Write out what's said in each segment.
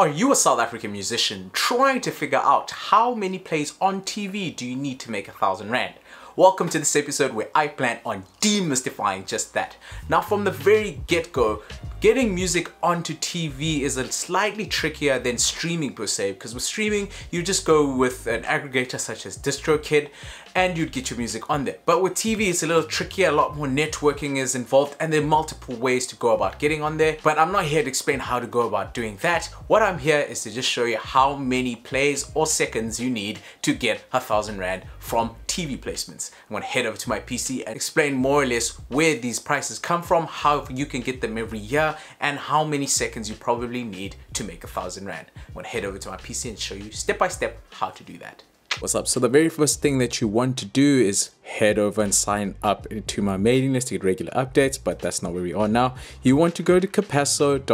Are you a South African musician trying to figure out how many plays on TV do you need to make a thousand rand? Welcome to this episode where I plan on demystifying just that. Now from the very get-go, getting music onto TV is a slightly trickier than streaming per se because with streaming you just go with an aggregator such as DistroKid and you'd get your music on there. But with TV it's a little trickier, a lot more networking is involved and there are multiple ways to go about getting on there. But I'm not here to explain how to go about doing that. What I'm here is to just show you how many plays or seconds you need to get a thousand rand from TV placements. I'm gonna head over to my PC and explain more or less where these prices come from, how you can get them every year, and how many seconds you probably need to make a thousand rand. I'm gonna head over to my PC and show you step by step how to do that. What's up? So the very first thing that you want to do is head over and sign up to my mailing list to get regular updates, but that's not where we are now. You want to go to capasso.co.za.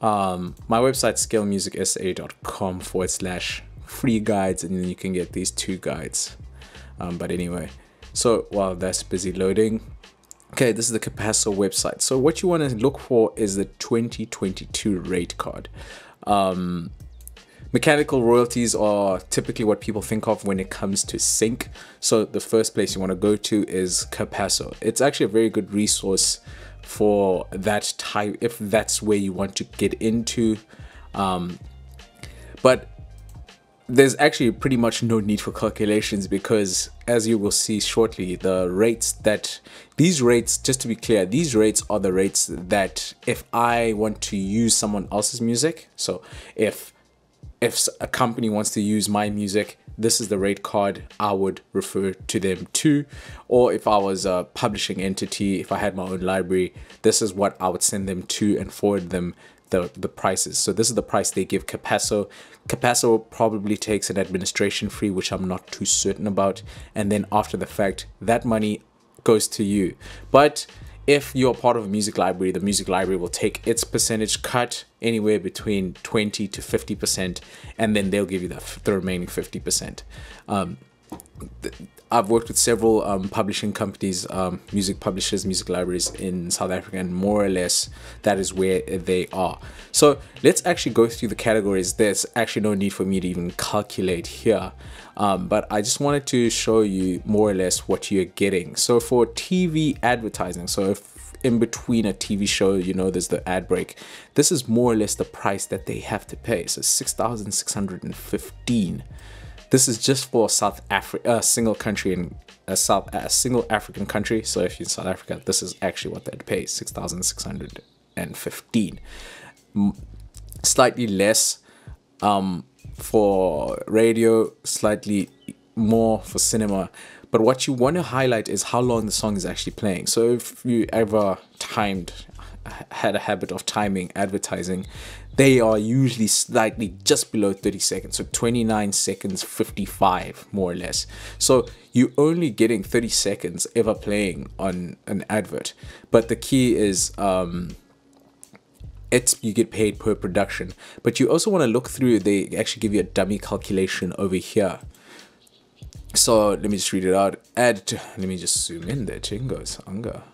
Um, my website skillmusicsa.com forward slash free guides and then you can get these two guides. Um, but anyway, so while that's busy loading, okay, this is the Capasso website. So what you want to look for is the 2022 rate card. Um, Mechanical royalties are typically what people think of when it comes to sync. So the first place you want to go to is Capasso. It's actually a very good resource for that type if that's where you want to get into. Um, but there's actually pretty much no need for calculations because as you will see shortly the rates that these rates just to be clear these rates are the rates that if i want to use someone else's music so if if a company wants to use my music, this is the rate card I would refer to them to. Or if I was a publishing entity, if I had my own library, this is what I would send them to and forward them the, the prices. So this is the price they give Capasso. Capasso probably takes an administration fee, which I'm not too certain about. And then after the fact, that money goes to you. But if you're part of a music library, the music library will take its percentage cut anywhere between 20 to 50%, and then they'll give you the, the remaining 50%. Um, I've worked with several um, publishing companies, um, music publishers, music libraries in South Africa, and more or less that is where they are. So let's actually go through the categories. There's actually no need for me to even calculate here, um, but I just wanted to show you more or less what you're getting. So for TV advertising, so if in between a TV show, you know, there's the ad break. This is more or less the price that they have to pay. So 6,615 this is just for South Africa, a single country in a South, a single African country. So if you're in South Africa, this is actually what they'd pay: six thousand six hundred and fifteen. Slightly less um, for radio, slightly more for cinema. But what you want to highlight is how long the song is actually playing. So if you ever timed, had a habit of timing advertising, they are usually slightly just below 30 seconds so 29 seconds 55 more or less. So you're only getting 30 seconds ever playing on an advert. But the key is um it's you get paid per production. But you also want to look through they actually give you a dummy calculation over here so let me just read it out. Add let me just zoom in there. Chingos anga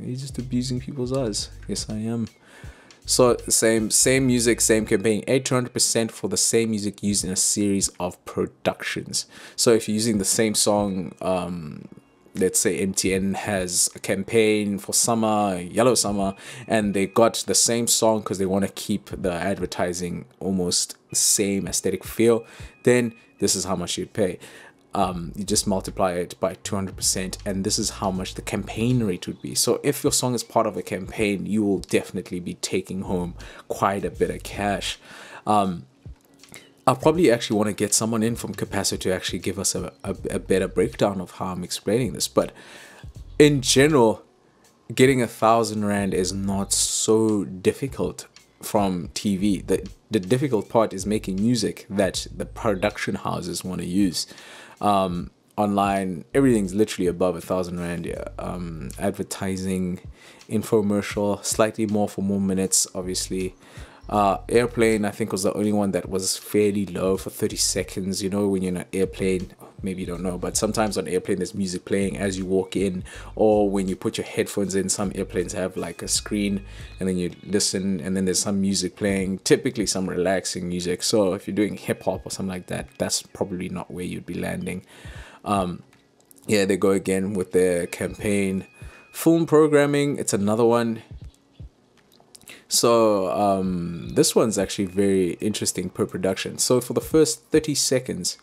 you're just abusing people's eyes. Yes i am. So same same music, same campaign, 800% for the same music used in a series of productions. So if you're using the same song, um, let's say MTN has a campaign for summer, yellow summer, and they got the same song because they want to keep the advertising almost the same aesthetic feel, then this is how much you'd pay um, you just multiply it by 200% and this is how much the campaign rate would be so if your song is part of a campaign you will definitely be taking home quite a bit of cash um, I'll probably actually want to get someone in from Capasso to actually give us a, a, a better breakdown of how I'm explaining this but in general getting a thousand rand is not so difficult from TV. The the difficult part is making music that the production houses want to use. Um, online, everything's literally above a thousand rand. Yeah. Um, advertising, infomercial, slightly more for more minutes, obviously. Uh, airplane, I think, was the only one that was fairly low for 30 seconds. You know, when you're in an airplane, maybe you don't know, but sometimes on airplane there's music playing as you walk in, or when you put your headphones in. Some airplanes have like a screen, and then you listen, and then there's some music playing. Typically, some relaxing music. So if you're doing hip hop or something like that, that's probably not where you'd be landing. Um, yeah, they go again with their campaign. Film programming, it's another one. So um, this one's actually very interesting per production. So for the first 30 seconds,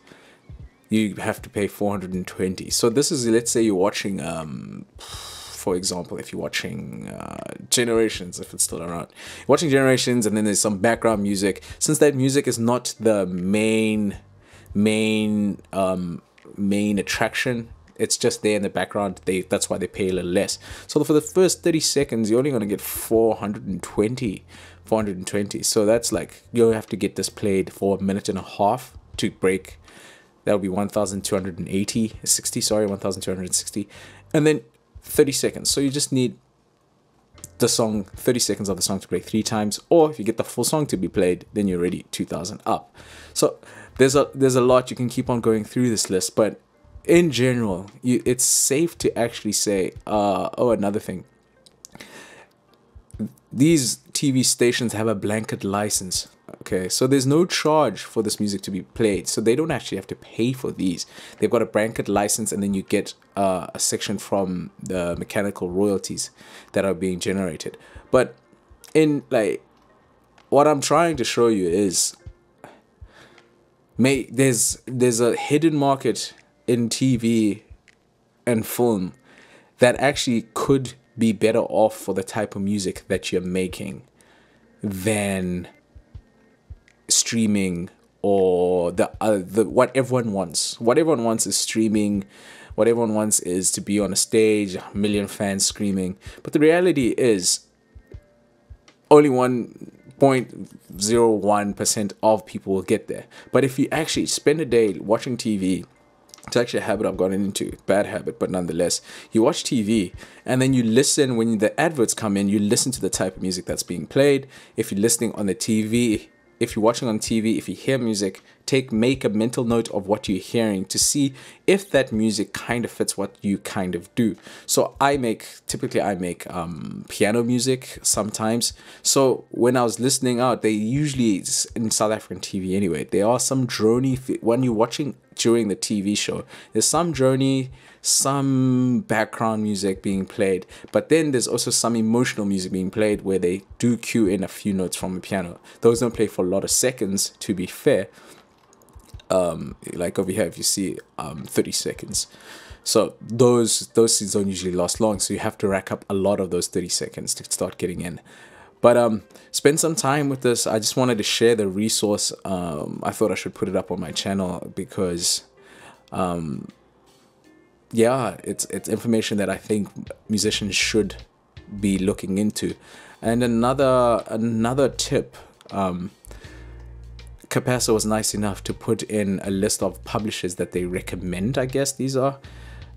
you have to pay 420. So this is, let's say you're watching, um, for example, if you're watching uh, Generations, if it's still around, watching Generations and then there's some background music. Since that music is not the main, main, um, main attraction it's just there in the background. They that's why they pay a little less. So for the first 30 seconds you're only going to get 420 420 so that's like you'll have to get this played for a minute and a half to break. That would be 1280 60 sorry 1260 and then 30 seconds. So you just need the song 30 seconds of the song to play three times or if you get the full song to be played then you're already 2000 up. So there's a there's a lot you can keep on going through this list but in general, you, it's safe to actually say, uh, oh, another thing. These TV stations have a blanket license. Okay, so there's no charge for this music to be played. So they don't actually have to pay for these. They've got a blanket license, and then you get uh, a section from the mechanical royalties that are being generated. But in like, what I'm trying to show you is, may there's there's a hidden market in TV and film that actually could be better off for the type of music that you're making than streaming or the uh, the what everyone wants. What everyone wants is streaming. What everyone wants is to be on a stage, a million fans screaming. But the reality is, only one 0.01% of people will get there. But if you actually spend a day watching TV, it's actually a habit I've gotten into. Bad habit, but nonetheless. You watch TV and then you listen when the adverts come in, you listen to the type of music that's being played. If you're listening on the TV, if you're watching on TV, if you hear music, take make a mental note of what you're hearing to see if that music kind of fits what you kind of do. So I make typically I make um, piano music sometimes. So when I was listening out, they usually in South African TV anyway. There are some drony when you're watching during the TV show. There's some drony some background music being played, but then there's also some emotional music being played where they do cue in a few notes from the piano. Those don't play for a lot of seconds, to be fair. Um, like over here, if you see um, 30 seconds. So those those scenes don't usually last long, so you have to rack up a lot of those 30 seconds to start getting in. But um, spend some time with this. I just wanted to share the resource. Um, I thought I should put it up on my channel because um, yeah, it's it's information that I think musicians should be looking into. And another another tip, um, Capasso was nice enough to put in a list of publishers that they recommend. I guess these are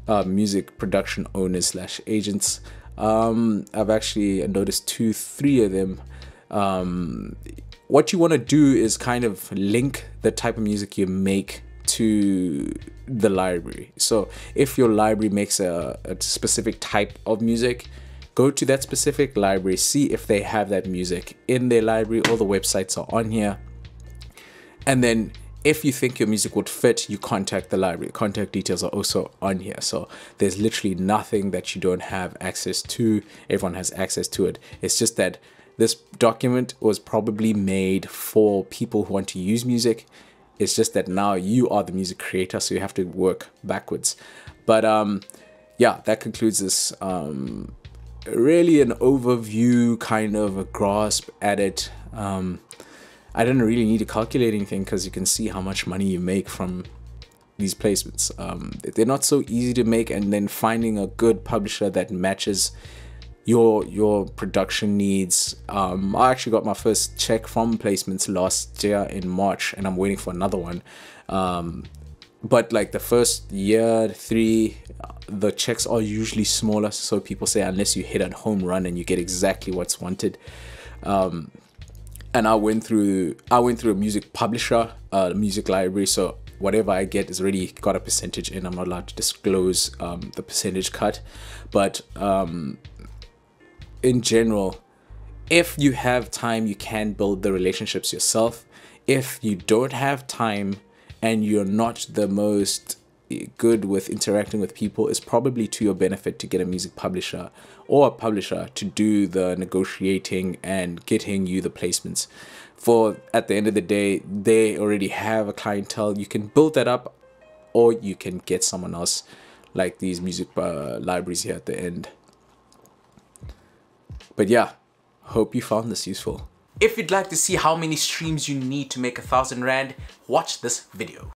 uh, music production owners slash agents. Um, I've actually noticed two, three of them. Um, what you want to do is kind of link the type of music you make to the library. So if your library makes a, a specific type of music, go to that specific library, see if they have that music in their library. All the websites are on here. And then if you think your music would fit, you contact the library. Contact details are also on here. So there's literally nothing that you don't have access to. Everyone has access to it. It's just that this document was probably made for people who want to use music it's just that now you are the music creator, so you have to work backwards. But um, yeah, that concludes this um, really an overview kind of a grasp at it. Um, I didn't really need to calculate anything because you can see how much money you make from these placements. Um, they're not so easy to make, and then finding a good publisher that matches your your production needs. Um, I actually got my first check from placements last year in March, and I'm waiting for another one. Um, but like the first year, three, the checks are usually smaller. So people say unless you hit a home run and you get exactly what's wanted. Um, and I went through I went through a music publisher, a uh, music library. So whatever I get is already got a percentage and I'm not allowed to disclose um, the percentage cut. But um, in general, if you have time, you can build the relationships yourself. If you don't have time and you're not the most good with interacting with people, it's probably to your benefit to get a music publisher or a publisher to do the negotiating and getting you the placements. For at the end of the day, they already have a clientele. You can build that up or you can get someone else like these music uh, libraries here at the end. But yeah, hope you found this useful. If you'd like to see how many streams you need to make a thousand rand, watch this video.